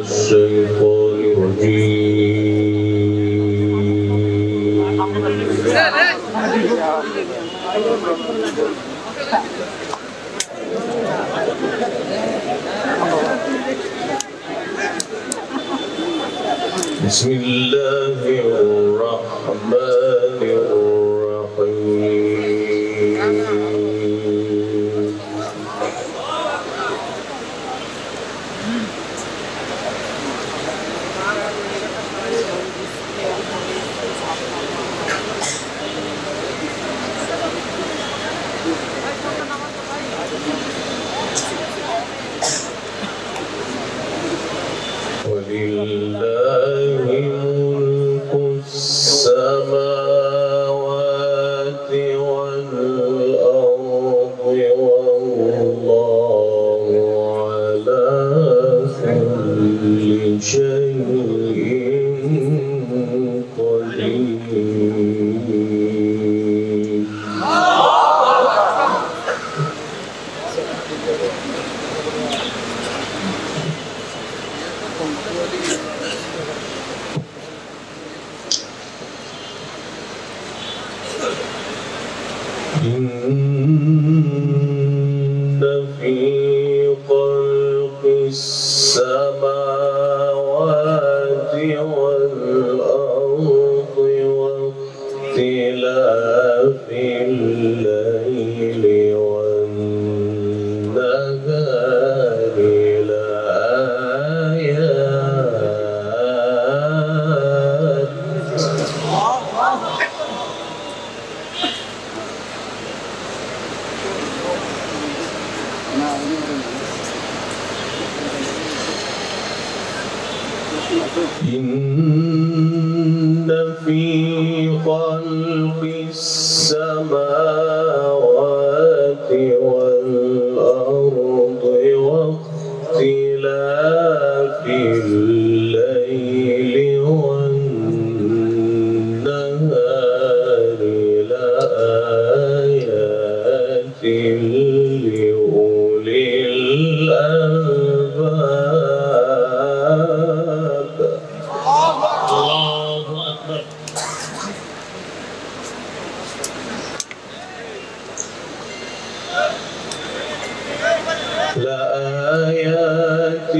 الشيطان الرجيم. بسم الله الرحمن Mm-hmm. لآيات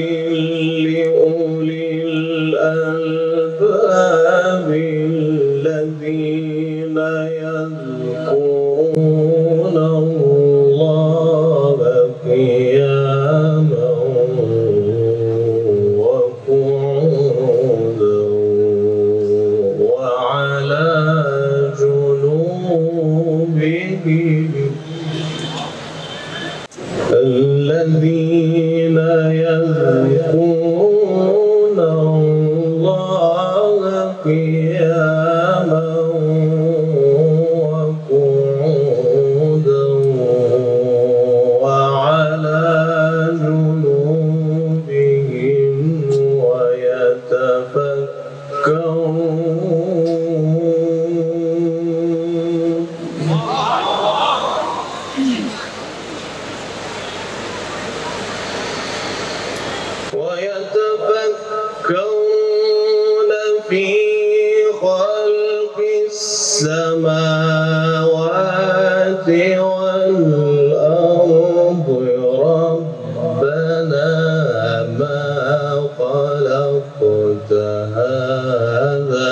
خلقت هذا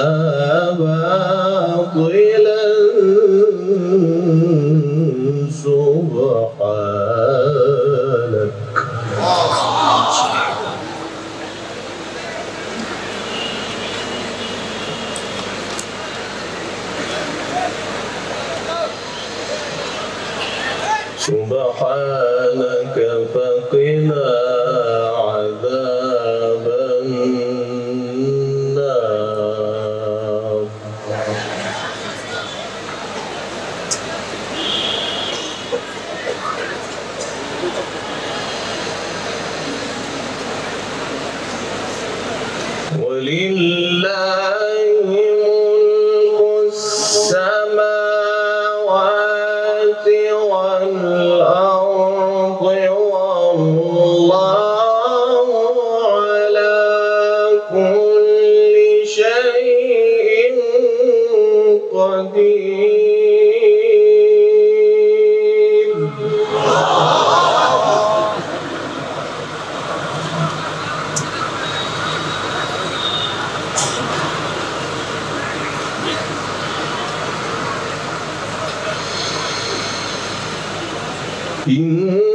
باطلا والأرض إن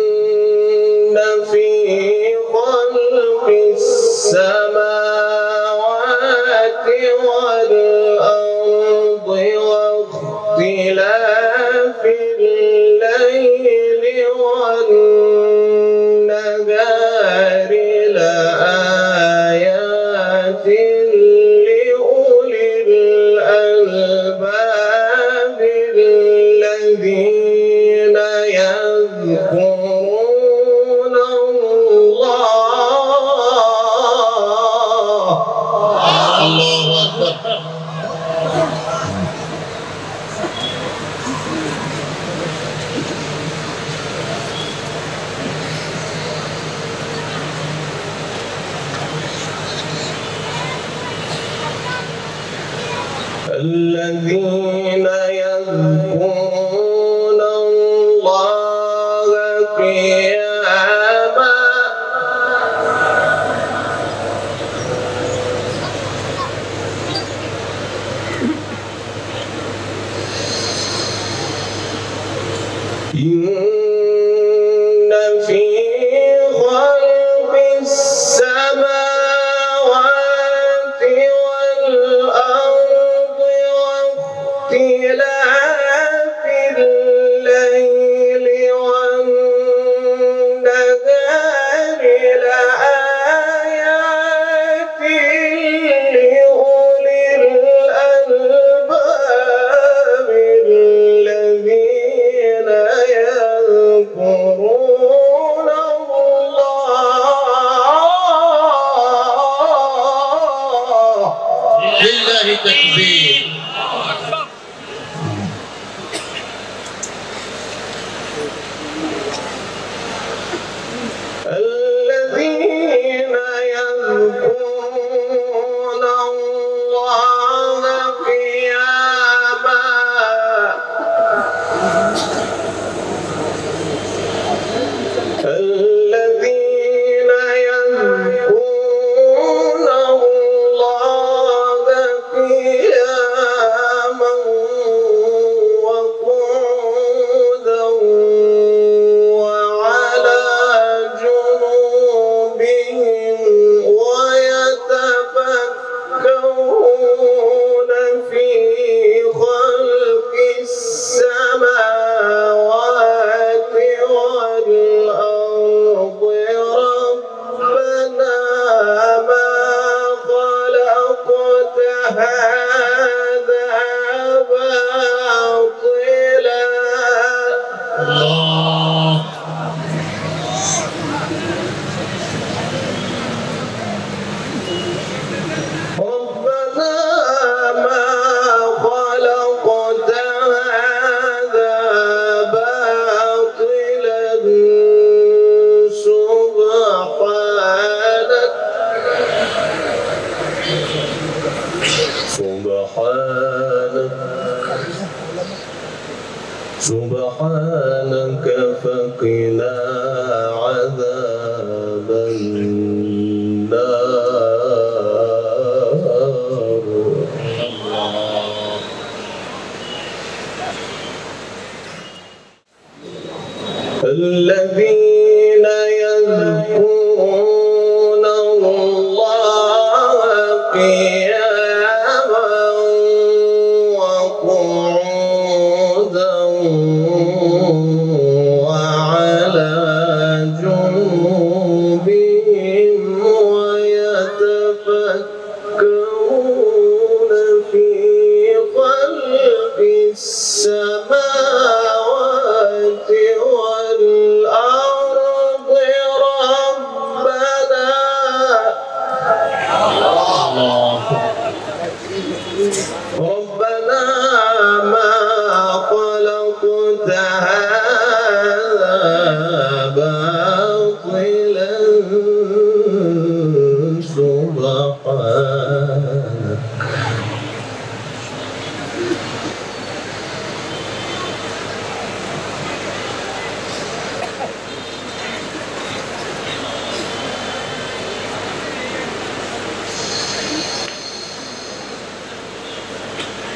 الذين يذكرون الله قياما إن في فقنا ربنا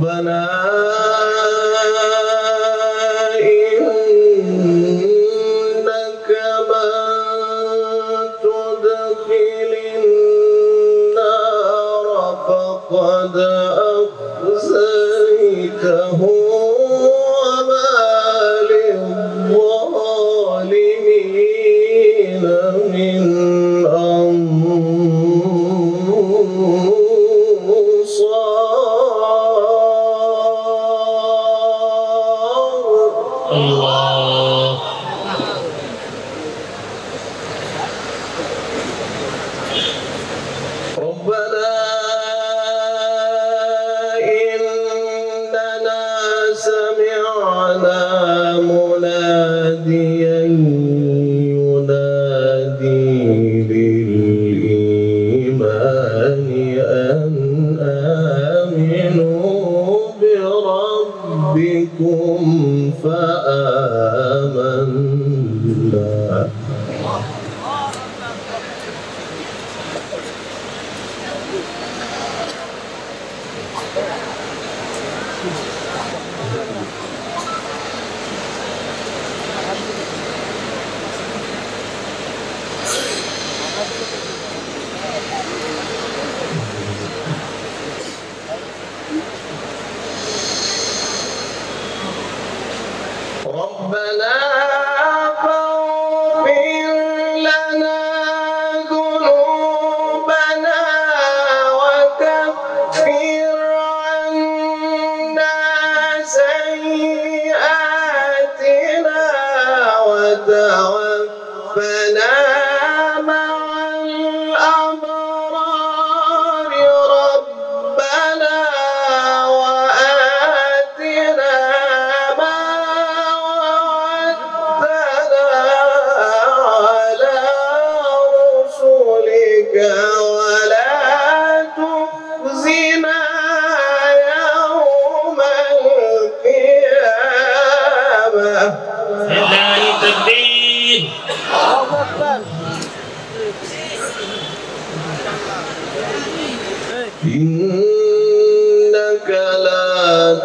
ربنا إنك من تدخل النار فقد أخزيته وما للظالمين من مناديا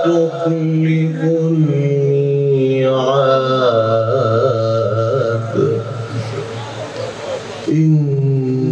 تخلف الميعاد إنك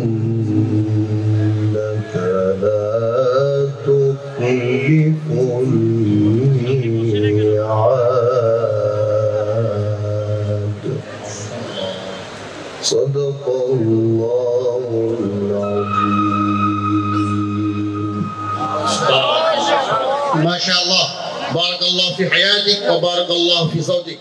confusão de